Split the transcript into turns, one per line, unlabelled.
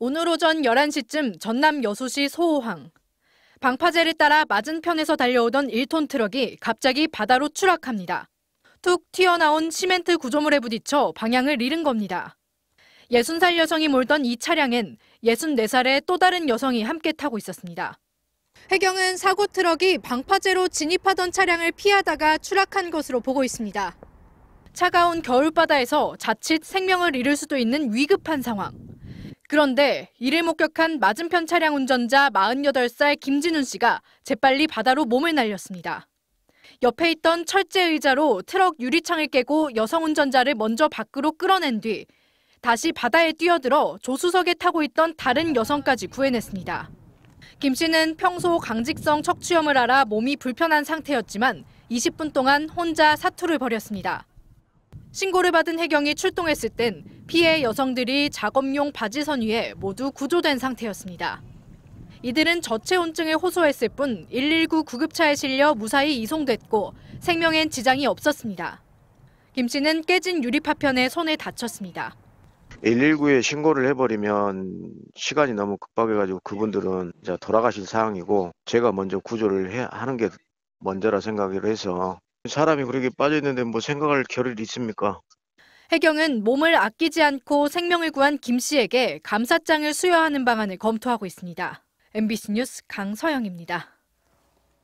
오늘 오전 11시쯤 전남 여수시 소호항. 방파제를 따라 맞은편에서 달려오던 1톤 트럭이 갑자기 바다로 추락합니다. 툭 튀어나온 시멘트 구조물에 부딪혀 방향을 잃은 겁니다. 60살 여성이 몰던 이 차량엔 64살의 또 다른 여성이 함께 타고 있었습니다. 해경은 사고 트럭이 방파제로 진입하던 차량을 피하다가 추락한 것으로 보고 있습니다. 차가운 겨울바다에서 자칫 생명을 잃을 수도 있는 위급한 상황. 그런데 이를 목격한 맞은편 차량 운전자 48살 김진훈 씨가 재빨리 바다로 몸을 날렸습니다. 옆에 있던 철제 의자로 트럭 유리창을 깨고 여성 운전자를 먼저 밖으로 끌어낸 뒤 다시 바다에 뛰어들어 조수석에 타고 있던 다른 여성까지 구해냈습니다. 김 씨는 평소 강직성 척추염을 앓아 몸이 불편한 상태였지만 20분 동안 혼자 사투를 벌였습니다. 신고를 받은 해경이 출동했을 땐 피해 여성들이 작업용 바지선 위에 모두 구조된 상태였습니다. 이들은 저체온증에 호소했을 뿐 119 구급차에 실려 무사히 이송됐고 생명엔 지장이 없었습니다. 김 씨는 깨진 유리 파편에 손에 다쳤습니다.
119에 신고를 해버리면 시간이 너무 급박해가지고 그분들은 이제 돌아가실 상황이고 제가 먼저 구조를 해, 하는 게 먼저라 생각을 해서 사람이 그렇게 빠져있는데 뭐 생각할 겨를이 있습니까?
해경은 몸을 아끼지 않고 생명을 구한 김 씨에게 감사장을 수여하는 방안을 검토하고 있습니다. MBC 뉴스 강서영입니다.